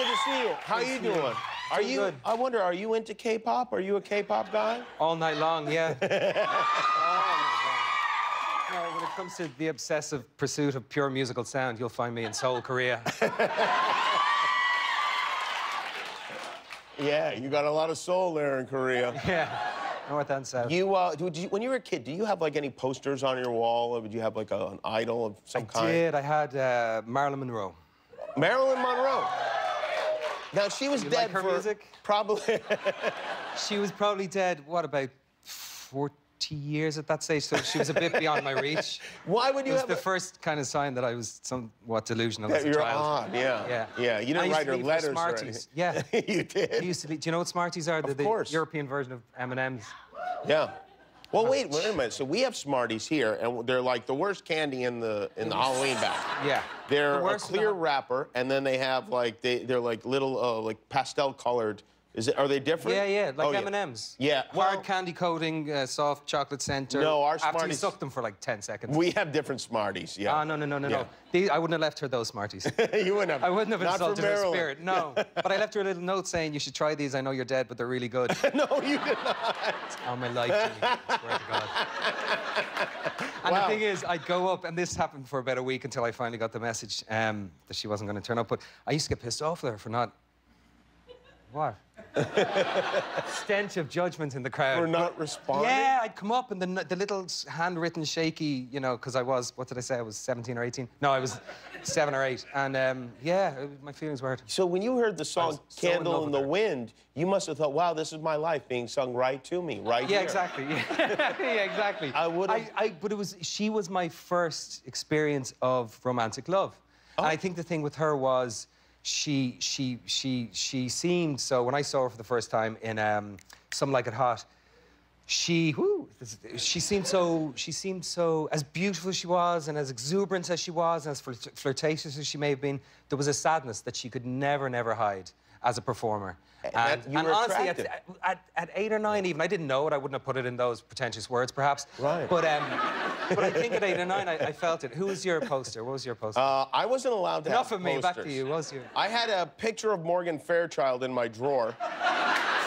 good to see you. How Good you to you. doing? Are Doing you? good. I wonder. Are you into K-pop? Are you a K-pop guy? All night long, yeah. oh, my God. No, when it comes to the obsessive pursuit of pure musical sound, you'll find me in Seoul, Korea. Yeah, you got a lot of soul there in Korea. yeah, north and south. You, uh, do, do you, when you were a kid, do you have like any posters on your wall, or did you have like a, an idol of some I kind? I did. I had uh, Marilyn Monroe. Marilyn Monroe. Now she was You dead like her for music? probably. She was probably dead, what, about 40 years at that stage? So she was a bit beyond my reach. Why would It you was have? the a- first kind of sign that I was somewhat delusional as a you're child. odd, yeah. Yeah. Yeah, you didn't write her letters Smarties. Yeah. you did. I used to. leave- Do you know what Smarties are? They're Of the. European version of M&M's. Yeah. Well, wait, wait a minute. So we have Smarties here, and they're like the worst candy in the in the Halloween bag. Yeah. They're The a clear ha- wrapper, and then they have like they they're like little uh, like pastel colored. Is it? Are they different? Yeah, yeah, like Oh, M&M's. Yeah, Hard well- candy coating, uh, soft chocolate center. No, our After you Smarties- suck them for like 10 seconds. We have different Smarties. Yeah. Ah, no, no, no, no, Yeah. no. These, I wouldn't have left her those Smarties. you wouldn't have. I wouldn't have Not insulted her spirit. No. but I left her a little note saying, you should try these. I know you're dead, but they're really good. no, you did not. On my life, Jimmy. I swear to God. And Wow. the thing is, I'd go up, and this happened for about a week until I finally got the message um, that she wasn't going to turn up. But I used to get pissed off with her for not. What? Stench of judgment in the crowd. We're not responding. Yeah, I'd come up and the, the little handwritten shaky, you know, because I was, what did I say? I was 17 or 18? No, I was seven or eight. And um, yeah, it, my feelings were hurt. So when you heard the song was so in "Candle in the her. Wind," you must have thought, "Wow, this is my life being sung right to me, right Yeah, here." exactly. Yeah, yeah exactly. I would've- I, I, but it was she was my first experience of romantic love, and Oh. I think the thing with her was she she she she seemed so when I saw her for the first time in um, Some Like It Hot. She, whoo, she seemed so, she seemed so, as beautiful as she was and as exuberant as she was and as flirt- flirtatious as she may have been, there was a sadness that she could never, never hide as a performer. And And, you and were honestly, at, attracted. at, at eight or nine even, I didn't know it. I wouldn't have put it in those pretentious words, perhaps. Right. But, um, but I think at eight or nine, I, I felt it. Who was your poster? What was your poster? Uh, I wasn't allowed to Enough have of me, back to you. What was your... I had a picture of Morgan Fairchild in my drawer.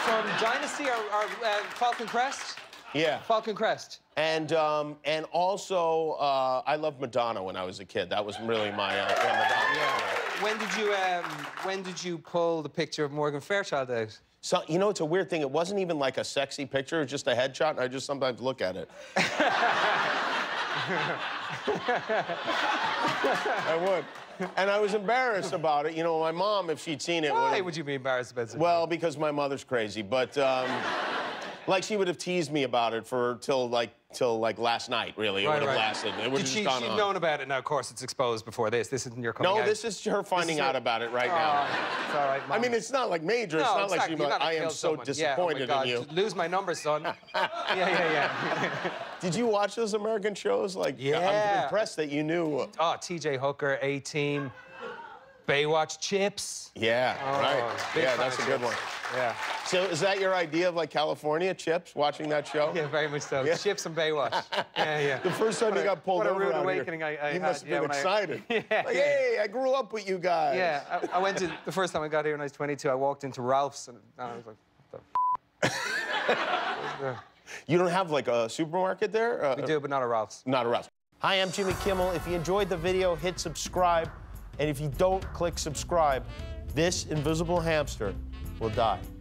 From Dynasty or, or uh, Falcon Crest? Yeah. Falcon Crest. And um, and also, uh, I loved Madonna when I was a kid. That was really my uh, yeah, Madonna. Yeah. When did you um, when did you pull the picture of Morgan Fairchild out? So you know, it's a weird thing. It wasn't even like a sexy picture. It was just a headshot, and I just sometimes look at it. I would. And I was embarrassed about it. You know, my mom, if she'd seen it, Why would've- you be embarrassed about it? Well, because my mother's crazy, but um, like she would have teased me about it for till like till like last night. Really, it would have right. lasted. It would have she? gone She'd on. known about it. Now, of course, it's exposed before this. This isn't your coming no, out. this is her finding your- out about it right Oh, now. it's all right. I mean, it's not like major. it's no, not exactly. like she. Like, I am so someone. disappointed yeah, oh in you. Lose my number, son. yeah, yeah, yeah. Did you watch those American shows? Like, yeah. I'm impressed that you knew. oh, T.J. Hooker, A Team, Baywatch, Chips. Yeah, Oh, right. Yeah, that's a good Chips. one. Yeah, So, is that your idea of like California chips? Watching that show? yeah, very much so. Yeah. Chips and Baywatch. Yeah, yeah. The first time What you a- got pulled what a over rude out awakening here, I- I you had, must have yeah, been when I- excited. Yeah, like, hey, I grew up with you guys. Yeah, I, I went to the first time I got here when I was 22. I walked into Ralph's and I was like, what the You don't have like a supermarket there? Uh, we do, but not a Ralph's. Not a Ralph's. Hi, I'm Jimmy Kimmel. If you enjoyed the video, hit subscribe. And if you don't click subscribe, this invisible hamster will die.